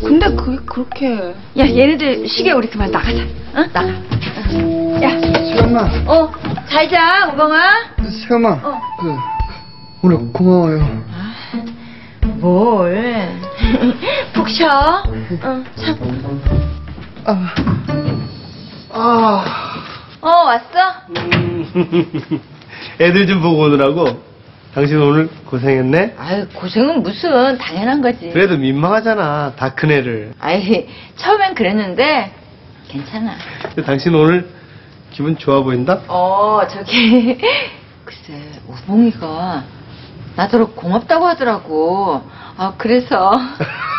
근데 그게 그렇게. 야, 얘네들 시계 우리 그만 나가자. 어? 나가. 어. 야, 세엄마, 어, 잘 자, 우봉아. 세엄마, 어. 그 오늘 고마워요. 뭘. 푹 쉬어. 어, 참. 아, 아, 어, 왔어? 애들 좀 보고 오느라고 당신 오늘 고생했네? 아유, 고생은 무슨, 당연한 거지. 그래도 민망하잖아 다 큰 애를 아이, 처음엔 그랬는데, 괜찮아. 근데 당신 오늘 기분 좋아 보인다? 어, 저기, 글쎄, 우봉이가 나더러 고맙다고 하더라고. 아, 그래서,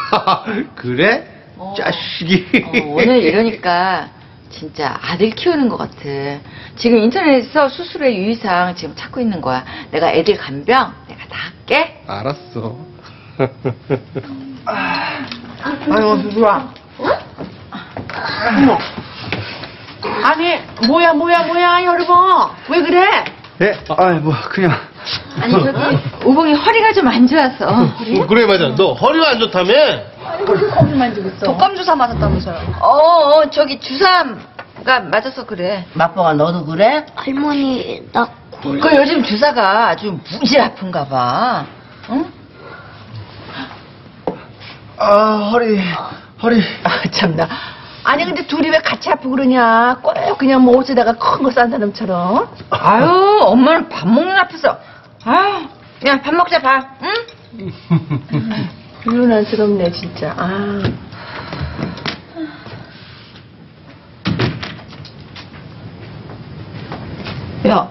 그래? 어. 자식이 어, 오늘 이러니까 진짜 아들 키우는 것 같아. 지금 인터넷에서 수술의 유의사항 지금 찾고 있는 거야. 내가 애들 간병 내가 다 할게. 알았어 아유, 누구야? 어머. 아니, 뭐야, 뭐야, 뭐야, 여러분. 왜 그래? 예, 아, 뭐 그냥 아니, 저기, 우봉이 허리가 좀 안 좋아서. 어, 그래 맞아 너 허리가 안 좋다며? 독감 주사 맞았다면서요? 어, 어, 저기 주사가 맞아서 그래. 맛보가 너도 그래? 할머니, 나 그 요즘 주사가 아주 무지 아픈가 봐. 응? 아 허리, 허리. 아, 참나. 아니, 근데 둘이 왜 같이 아프고 그러냐? 꼭 그냥 뭐 옷에다가 큰 거 싼 사람처럼. 아유, 엄마는 밥 먹는 앞에서. 아유, 야, 밥 먹자, 밥. 응? 불륜한스럽네, 진짜. 아. 야,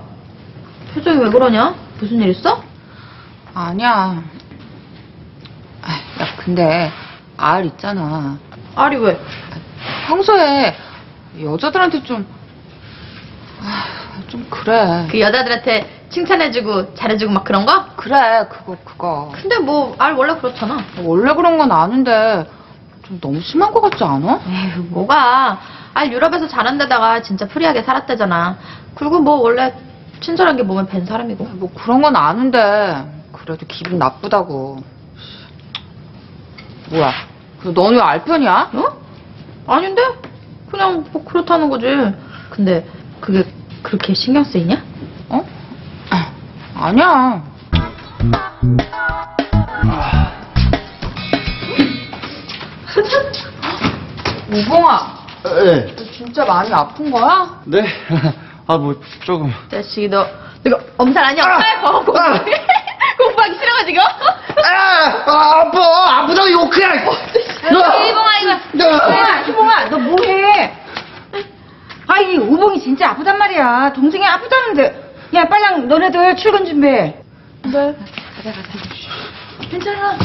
표정이 왜 그러냐? 무슨 일 있어? 아니야. 아, 야, 근데 알 있잖아. 아리 왜? 평소에 여자들한테 좀, 아, 좀 그래. 그 여자들한테 칭찬해주고 잘해주고 막 그런 거? 그래, 그거, 그거. 근데 뭐 알 원래 그렇잖아. 원래 그런 건 아는데 좀 너무 심한 것 같지 않아? 에휴 뭐가 알 유럽에서 자란 데다가 진짜 프리하게 살았대잖아. 그리고 뭐 원래 친절한 게 몸에 밴 사람이고. 뭐 그런 건 아는데 그래도 기분 나쁘다고. 뭐야? 그 너는 왜 알 편이야? 어? 아닌데? 그냥 뭐 그렇다는 거지. 근데 그게 그렇게 신경 쓰이냐? 어? 아, 아니야. 우봉아, 예, 너 진짜 많이 아픈 거야? 네. 아 뭐 조금. 자식이 너 내가 엄살 아니야? 아, 공부 아. 공부하기 싫어가지고. 아, 아 아파, 아프다고 욕해. 이봉아, 이거. 야, 희봉아, 너 뭐해? 아, 이 우봉이 진짜 아프단 말이야. 동생이 아프다는데. 야, 빨랑 너네들 출근 준비해. 네. 가자, 가자. 괜찮아.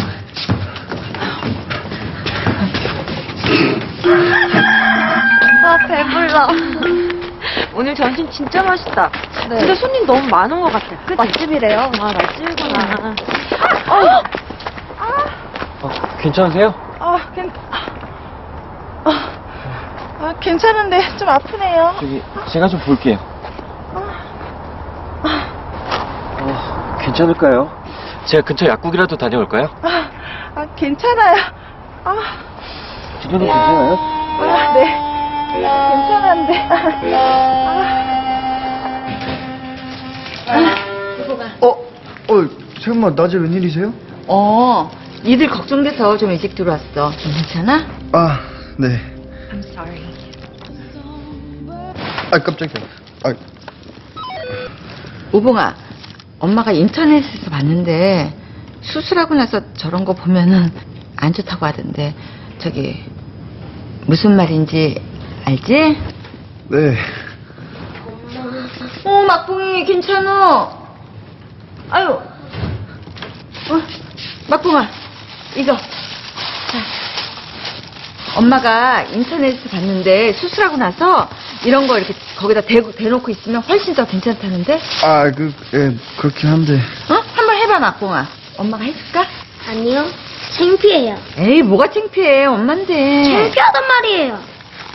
아, 배불러. 오늘 점심 진짜 맛있다. 네. 근데 손님 너무 많은 것 같아. 그치? 맛집이래요. 아, 맛집이구나. 괜찮으세요? 아, 괜, 아, 아, 괜찮은데 좀 아프네요. 저기 제가 좀 볼게요. 어, 괜찮을까요? 제가 근처 약국이라도 다녀올까요? 아, 아 괜찮아요. 아, 진현은 괜찮아요? 아, 네. 괜찮은데. 아, 어, 어, 세엄마 낮에 웬일이세요? 어, 니들 걱정돼서 좀 일찍 들어왔어. 괜찮아? 아, 네. I'm sorry. 아 깜짝이야. 아, 우봉아, 엄마가 인터넷에서 봤는데 수술하고 나서 저런 거 보면은 안 좋다고 하던데 저기 무슨 말인지 알지? 네. 어, 막봉이 괜찮아. 아유, 어, 막봉아, 이거. 자. 엄마가 인터넷에서 봤는데 수술하고 나서 이런 거 이렇게 거기다 대고, 대놓고 있으면 훨씬 더 괜찮다는데? 아, 그, 예, 그렇긴 한데. 어? 한번 해봐, 막봉아. 엄마가 해줄까? 아니요. 창피해요. 에이, 뭐가 창피해. 엄만데. 창피하단 말이에요.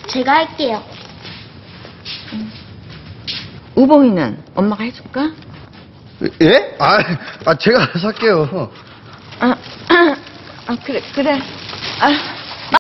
제가 할게요. 우봉이는 엄마가 해줄까? 예? 아, 아 제가 살게요. 아, 아, 그래, 그래. 아,